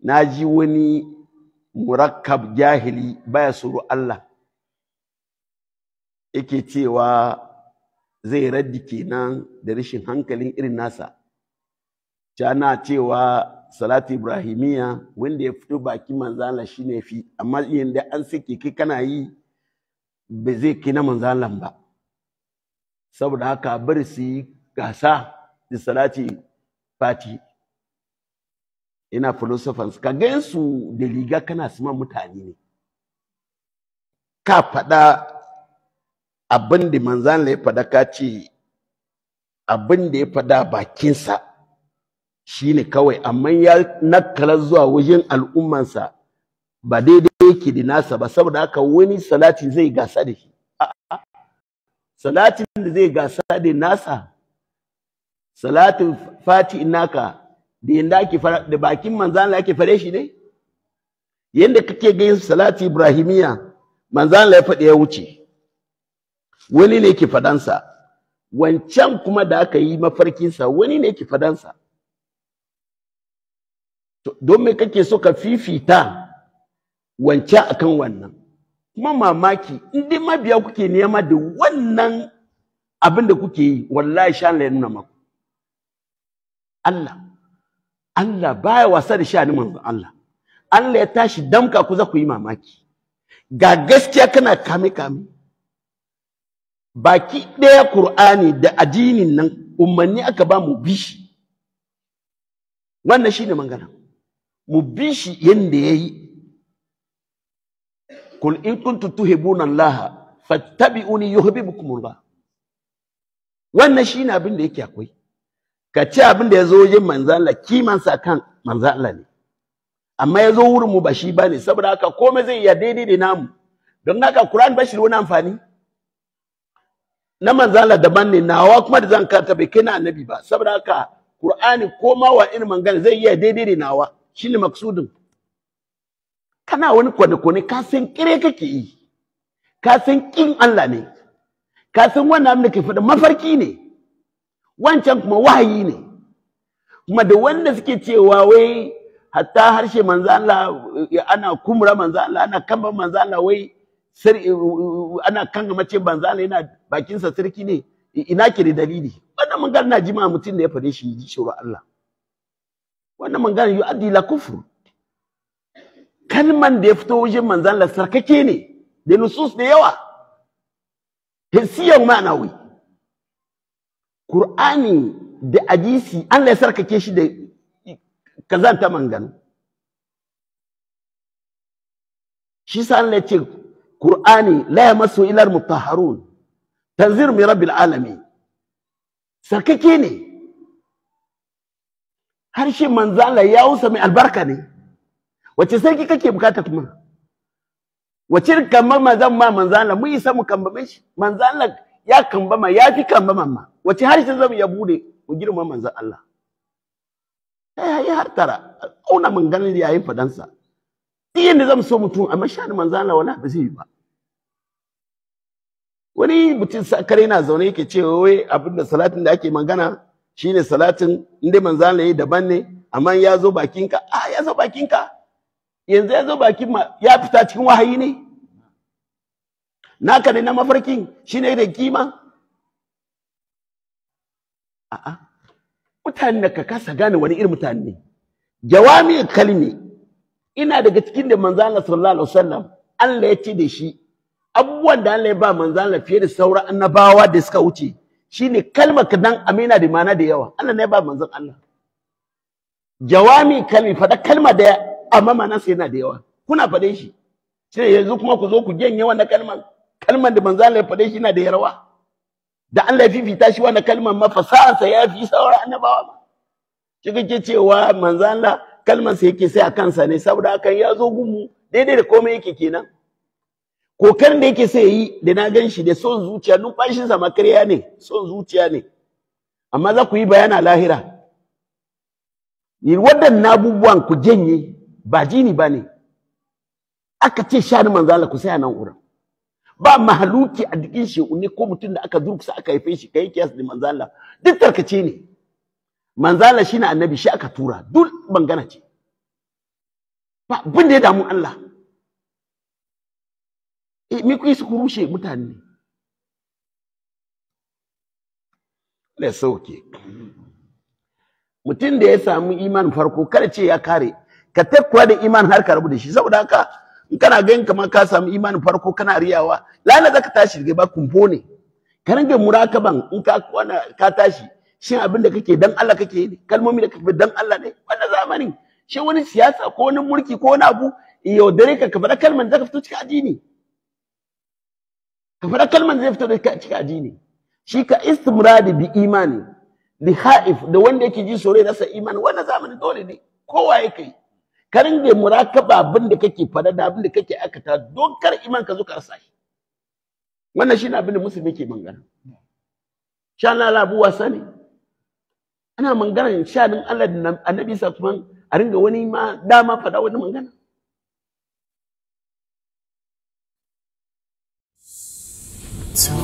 na ji wani murakkab jahili baya suru Allah. Yake cewa zai raddi kenan da rashin hankalin irin nasa. Na cewa salatu ibrahimiya wanda ya fito baki manzala shine fi. Amma yanda an sake kai kana yi ba zai kai na manzalan ba. Saboda haka bari su yi gasa da salati fati. Ina philosophers. Ka gan su da riga kana siman mutane ne. Ka faɗa abin da manzan ya faɗa ka ce abin da ya faɗa bakinsa shine kawai. Amma ya nakala zuwa wajen al'ummansa ba daidai yake da nasa ba. Saboda haka wani salati zai gasa da shi. Salatin da zai gasa da nasa salatin fati naka da yanda ake da bakin manzan Allah ake fare shi ne? Yanda kake ganin salati ibrahimiya manzan Allah ya faɗi ya wuce. Wani ne yake fadansa wancan kuma da aka yi mafarkinsa wani ne yake fadansa don me kake so ka fifita wancan akan wannan? Kuma mamaki in dai mabiya kuke nema da wannan abin da kuke yi wallahi sha Allah ya nuna maku. Allah. Allah baya wasa da sha'anin manzon Allah. Allah ya tashi damka ku za ku yi mamaki. Ga gaskiya kana kame kame baki ɗaya Kur'ani da addinin nan umarni aka ba mu bi shi. Wannan shine magana. Mu bi shi yanda yayi kul in kuntum tuhibuna Allah fattabi'uni yuhibbukum Allah wannan shine abin da yake akwai. Ka ci abin da ya zo wajen manzan Allah kimansa kan manzan Allah ne. Amma ya zo wurin mu ba shi ba ne saboda haka komai zai iya daidai da namu. Don haka Qur'an ba shi da wani amfani. Na manzan Allah daban ne nawa kuma da zan karanta bai kai na annabi ba. Saboda haka Qur'ani ko ma wa irin mangana zai iya daidai da nawa. Shine maksudin. Kana wani kwane-kwane ka san kire kake yi. Ka san kin Allah ne. Ka san wannan abin da ke faɗa mafarki ne. Wancan kuma wahayi ne. Kuma da wanda suke cewa wai hatta harshe manzo Allah ana kumra manzo Allah ana kamba manzo Allah wai ana kanga mace manzo Allah yana bakin sa sarki ne. Ina ke da dalili? Wannan magana na jima mutum da ya fade shi ji shuru Allah. Wannan magana yu'addi la kufr kalman da ya fito wajen manzo Allah sarkake ne da nusus da yawa. Hissiyan ma'anawi Kur'ani da hadisi Allah ya sarkake shi da kazanta manganu. Shi sa Allah ya ce Kur'ani la yamassu illa al-mutahharun tanzir min rabbil alamin. Sarkake ne. Harshe manzo Allah ya wusa mai albarka ne. Wace sarki kake buƙata kuma? Wace kamar manzon ma manzo Allah mu isa mu kambame shi. Manzo Allah ya kambama ya fi kambama ma. wace harshe za mu ya buɗe mu girma manzon Allah? Ya har tara. Auna manganin da yayin fadansa duk yanda za mu so mutum amma shani manzon Allah wala ba zai ba. Wani mutum sakare na zaune yake cewa wai abin da salatin da ake magana shine salatin inda manzon Allah yayi daban ne amma ya zo bakinka. Ah ya zo bakinka. Yanzu ya zo bakin ma ya fita cikin wahayi ne? Naka ne na mafarkin? Shine da kima? A'a, mutane da ka kasa gane wani irin mutane ne. Jawami kalmi. Ina daga cikin da manzo Allah sallallahu alaihi wasallam Allah ya ce da shi. Abubuwan da Allah ya ba manzo Allah fiye da sauran annabawa da suka wuce shine kalmar kadan amina da mana da yawa. Allah ne ba manzon Allah. Jawami kalmi fada kalma da amma manansa yana da yawa. Kuna fade shi. Sai yanzu kuma ku zo ku janye wannan kalman kalman da manzo Allah ya fade shi yana da yarwa. da Allah ya fifita shi wannan kalmar ma fasahansa ya fi sauran annabawa ma. Shi kake cewa manzo Allah kalmar sa yake sai a kansa ne saboda hakan ya zo gumu daidai da komai yake kenan. Kokarin da yake sai yi da na gan shi da son zuciya numfashin sa makarya ne son zuciya ne. Amma za ku yi bayana lahira. Ni waɗannan abubuwan ku janye ba jini ba ne. Aka ce shani manzo Allah ku sai nan wurin. Ba mahaluki a jikin shi ne ko mutum da aka durkusa aka haife shi kai kiyas da manzo Allah. Duk tarkace ne. Manzala shine annabi shi aka tura. Duk bangana ce. Ba abin da ya damu Allah. Eh me kuyi su rushe mutane ne? Sauke. Mutum da ya samu iman farko kada ce ya kare. Ka takkura da iman har ka rabu da shi. Saboda haka in kana ganin kamar ka samu iman farko kana riyawa lana zaka tashi daga ba kumfo ne. Ka ringa murakaban in ka ka tashi shin abin da kake dan Allah kake yi kalmomi da kake dan Allah ne? Wannan zamanin shi wani siyasa ko wani mulki ko wani abu yaudare ka ka faɗa kalman da ka fito cikin addini. Ka faɗa kalman zai fito cikin addini. Shi ka istimradi bi imani li haif da wanda yake ji sore rasa imani. Wannan zamanin dole ne kowa ya kai ka ringa murakaba abin da kake faɗa da abin da kake aikata don kar iman ka zo ka rasa shi wannan shine abin da musulmi ke mangana sha Allah labu wasa ne ana mangana shanin Allah da annabi sa kuma a ringa wani ma dama faɗa wani mangana So